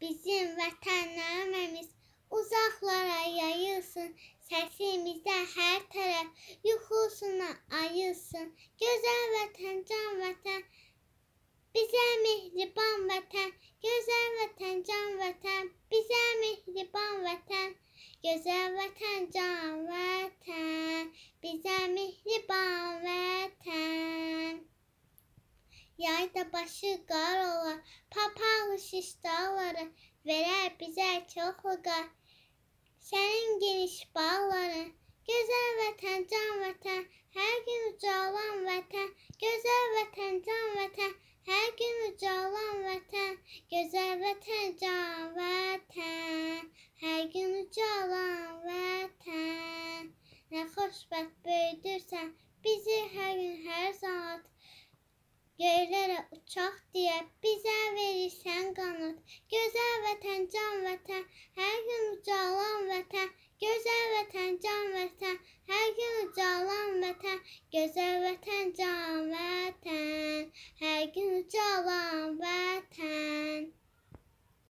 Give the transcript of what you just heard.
Bizim vətənləmimiz uzaqlara yayılsın. Səsimizdə hər tərəf yuxusuna ayılsın. Gözəl vətən, can vətən, bizə mehriban vətən. Gözəl vətən, can vətən, bizə mehriban vətən. Gözəl vətən, can vətən, bizə mehriban vətən. Yayda başı qar olar, papağı şiş dağları verər bizə çoxlu qar. Sənin geniş bağların, gözəl vətən, can vətən, hər gün ucalan vətən, gözəl vətən, can vətən, hər gün ucalan vətən, gözəl vətən, can vətən, hər gün ucalan vətən. Nə xoşbəxt böyüdürsən bizi hər gün, hər saat. Göylərə uçaq deyə bizə verirsən vatan kanat. Güzel vatan, can vatan, her gün ucalan vatan. Güzel vatan, can vatan, her gün ucalan vatan. Güzel vatan, can vatan.